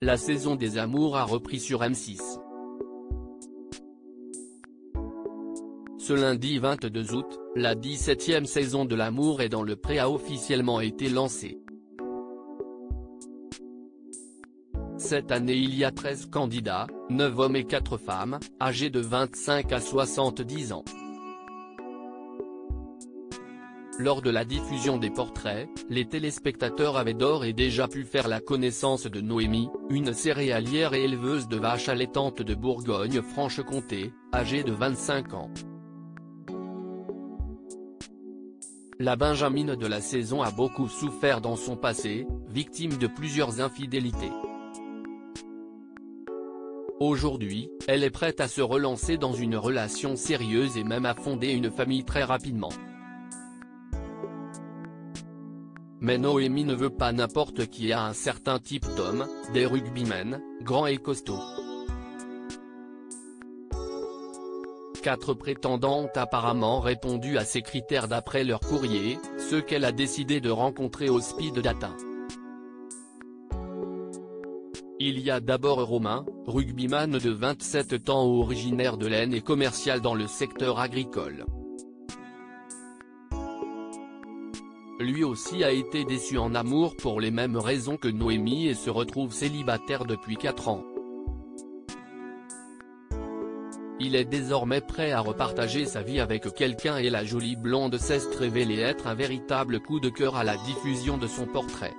la saison des amours a repris sur M6. Ce lundi 22 août, la 17e saison de l'amour est dans le pré a officiellement été lancée. Cette année il y a 13 candidats, 9 hommes et 4 femmes, âgés de 25 à 70 ans. Lors de la diffusion des portraits, les téléspectateurs avaient d'or et déjà pu faire la connaissance de Noémie, une céréalière et éleveuse de vaches allaitantes de Bourgogne-Franche-Comté, âgée de 25 ans. La Benjamine de la saison a beaucoup souffert dans son passé, victime de plusieurs infidélités. Aujourd'hui, elle est prête à se relancer dans une relation sérieuse et même à fonder une famille très rapidement. Mais Noémie ne veut pas n'importe qui à un certain type d'homme, des rugbymen, grands et costauds. Quatre prétendantes apparemment répondu à ces critères d'après leur courrier, ceux qu'elle a décidé de rencontrer au speed data. Il y a d'abord Romain, rugbyman de 27 ans originaire de l'Aisne et commercial dans le secteur agricole. Lui aussi a été déçu en amour pour les mêmes raisons que Noémie et se retrouve célibataire depuis 4 ans. Il est désormais prêt à repartager sa vie avec quelqu'un et la jolie blonde s'est révélée être un véritable coup de cœur à la diffusion de son portrait.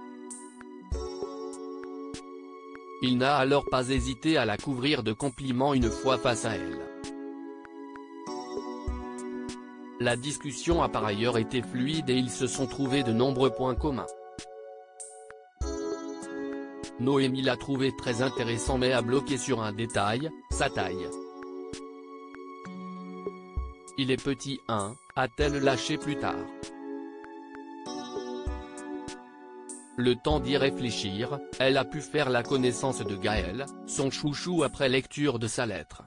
Il n'a alors pas hésité à la couvrir de compliments une fois face à elle. La discussion a par ailleurs été fluide et ils se sont trouvés de nombreux points communs. Noémie l'a trouvé très intéressant mais a bloqué sur un détail, sa taille. Il est petit 1, a-t-elle lâché plus tard. Le temps d'y réfléchir, elle a pu faire la connaissance de Gaël, son chouchou après lecture de sa lettre.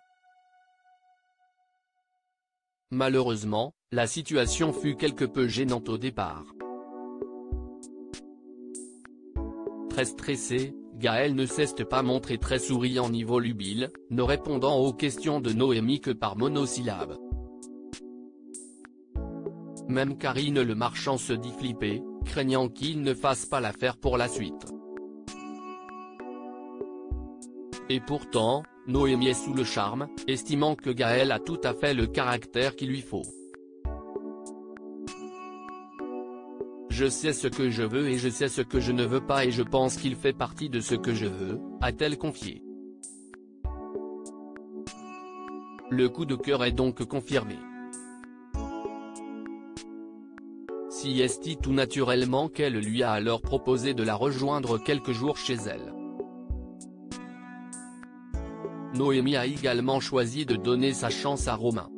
Malheureusement, la situation fut quelque peu gênante au départ. Très stressé, Gaël ne s'est pas montré très souriant ni volubile, ne répondant aux questions de Noémie que par monosyllabes. Même Karine le marchand se dit flippé, craignant qu'il ne fasse pas l'affaire pour la suite. Et pourtant, Noémie est sous le charme, estimant que Gaël a tout à fait le caractère qu'il lui faut. Je sais ce que je veux et je sais ce que je ne veux pas et je pense qu'il fait partie de ce que je veux, a-t-elle confié. Le coup de cœur est donc confirmé. Si est tout naturellement qu'elle lui a alors proposé de la rejoindre quelques jours chez elle. Noémie a également choisi de donner sa chance à Romain.